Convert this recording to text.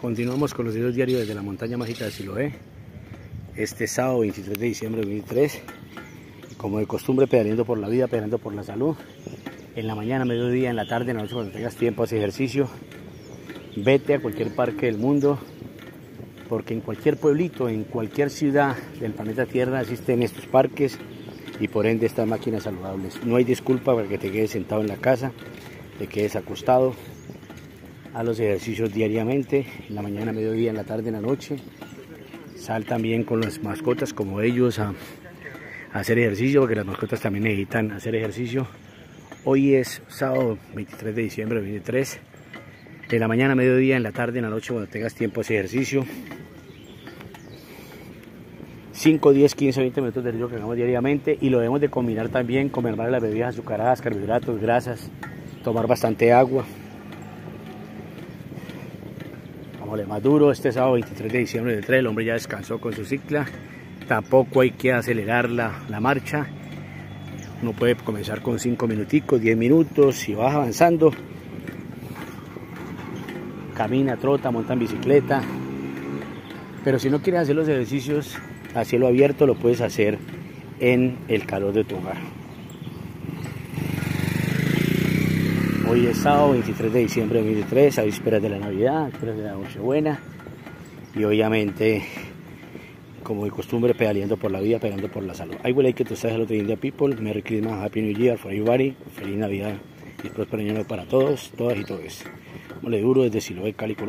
Continuamos con los videos diarios desde la montaña mágica de Siloé. Este sábado 23 de diciembre de 2003. Como de costumbre, pedaleando por la vida, pedaleando por la salud. En la mañana, mediodía, en la tarde, en la noche, cuando tengas tiempo, haz ejercicio. Vete a cualquier parque del mundo. Porque en cualquier pueblito, en cualquier ciudad del planeta Tierra existen estos parques y por ende estas máquinas saludables. No hay disculpa para que te quedes sentado en la casa, te quedes acostado, a los ejercicios diariamente, en la mañana, mediodía, en la tarde, en la noche. Sal también con las mascotas como ellos a, hacer ejercicio, porque las mascotas también necesitan hacer ejercicio. Hoy es sábado 23 de diciembre de 2023. De la mañana, mediodía, en la tarde, en la noche, cuando tengas tiempo, ese ejercicio. 5, 10, 15, 20 minutos de ejercicio que hagamos diariamente y lo debemos de combinar también con mermar las bebidas azucaradas, carbohidratos, grasas, tomar bastante agua. Vamos más duro, este sábado 23 de diciembre del 3, el hombre ya descansó con su cicla, tampoco hay que acelerar la, la marcha, uno puede comenzar con 5 minuticos, 10 minutos, y vas avanzando, camina, trota, monta en bicicleta, pero si no quieres hacer los ejercicios a cielo abierto, lo puedes hacer en el calor de tu hogar. Hoy es sábado 23 de diciembre de 2003, a vísperas de la Navidad, a de la Nochebuena. Y obviamente, como de costumbre, pedaleando por la vida, pedaleando por la salud. I would like to say hello to India people. Merry Christmas, Happy New Year for everybody. Feliz Navidad y próspero año para todos, todas y todos. Mole duro desde Siloé, Cali, Colombia.